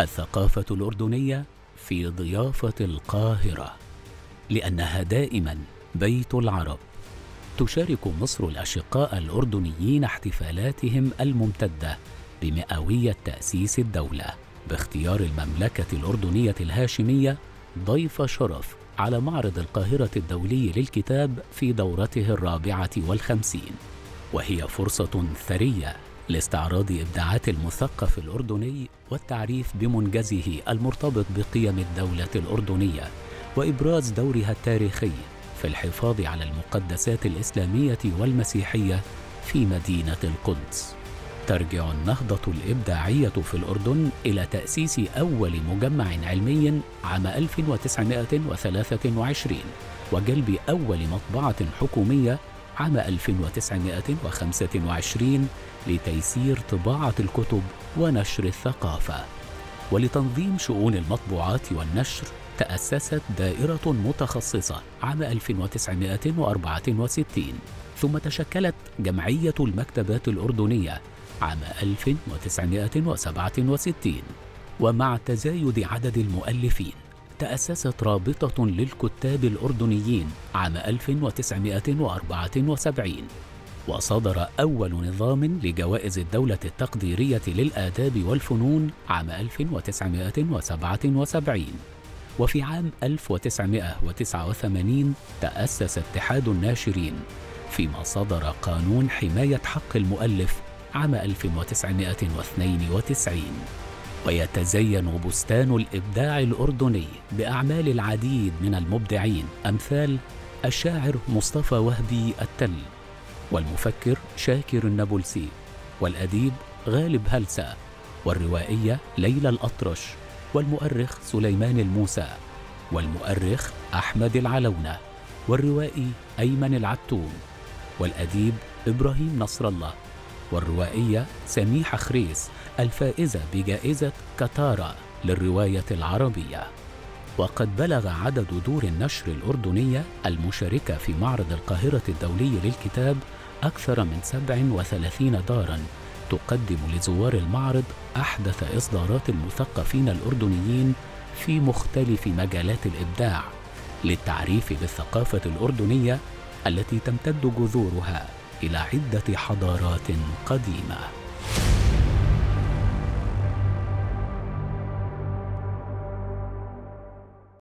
الثقافة الأردنية في ضيافة القاهرة لأنها دائما بيت العرب. تشارك مصر الأشقاء الأردنيين احتفالاتهم الممتدة بمئوية تأسيس الدولة باختيار المملكة الأردنية الهاشمية ضيف شرف على معرض القاهرة الدولي للكتاب في دورته الرابعة والخمسين. وهي فرصة ثرية لاستعراض إبداعات المثقف الأردني والتعريف بمنجزه المرتبط بقيم الدولة الأردنية وإبراز دورها التاريخي في الحفاظ على المقدسات الإسلامية والمسيحية في مدينة القدس. ترجع النهضة الإبداعية في الأردن إلى تأسيس أول مجمع علمي عام 1923 وجلب أول مطبعة حكومية عام 1925 لتيسير طباعة الكتب ونشر الثقافة. ولتنظيم شؤون المطبوعات والنشر تأسست دائرة متخصصة عام 1964 ثم تشكلت جمعية المكتبات الأردنية عام 1967 ومع تزايد عدد المؤلفين تأسست رابطة للكتاب الأردنيين عام 1974 وصدر أول نظام لجوائز الدولة التقديرية للآداب والفنون عام 1977 وفي عام 1989 تأسس اتحاد الناشرين فيما صدر قانون حماية حق المؤلف عام 1992 ويتزين بستان الإبداع الأردني بأعمال العديد من المبدعين أمثال الشاعر مصطفى وهبي التل والمفكر شاكر النابلسي والأديب غالب هلسة والروائية ليلى الأطرش والمؤرخ سليمان الموسى والمؤرخ أحمد العلونة والروائي أيمن العتوم والأديب إبراهيم نصر الله. والروائية سميحة خريس الفائزة بجائزة كتارا للرواية العربية. وقد بلغ عدد دور النشر الأردنية المشاركة في معرض القاهرة الدولي للكتاب أكثر من 37 داراً تقدم لزوار المعرض أحدث إصدارات المثقفين الأردنيين في مختلف مجالات الإبداع للتعريف بالثقافة الأردنية التي تمتد جذورها. إلى عدة حضارات قديمة.